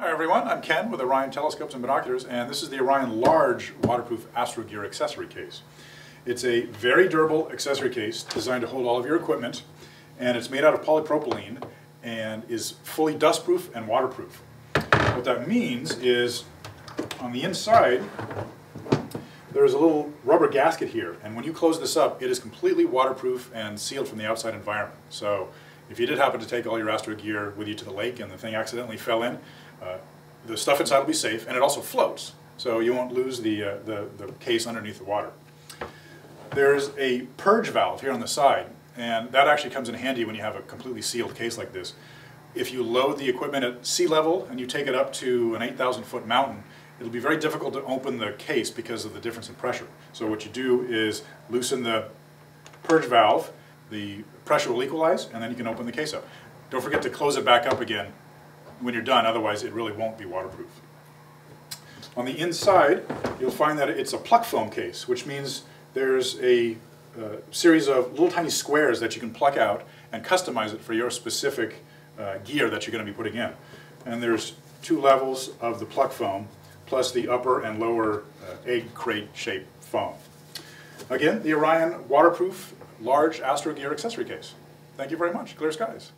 Hi everyone, I'm Ken with Orion Telescopes and Binoculars and this is the Orion Large Waterproof Astro Gear Accessory Case. It's a very durable accessory case designed to hold all of your equipment and it's made out of polypropylene and is fully dustproof and waterproof. What that means is on the inside there is a little rubber gasket here and when you close this up it is completely waterproof and sealed from the outside environment. So if you did happen to take all your Astro gear with you to the lake and the thing accidentally fell in, uh, the stuff inside will be safe, and it also floats, so you won't lose the, uh, the, the case underneath the water. There's a purge valve here on the side, and that actually comes in handy when you have a completely sealed case like this. If you load the equipment at sea level and you take it up to an 8,000 foot mountain, it'll be very difficult to open the case because of the difference in pressure. So what you do is loosen the purge valve, the pressure will equalize, and then you can open the case up. Don't forget to close it back up again when you're done, otherwise it really won't be waterproof. On the inside, you'll find that it's a pluck foam case, which means there's a uh, series of little tiny squares that you can pluck out and customize it for your specific uh, gear that you're going to be putting in. And there's two levels of the pluck foam, plus the upper and lower uh, egg crate shaped foam. Again, the Orion waterproof large Astro Gear accessory case. Thank you very much. Clear skies.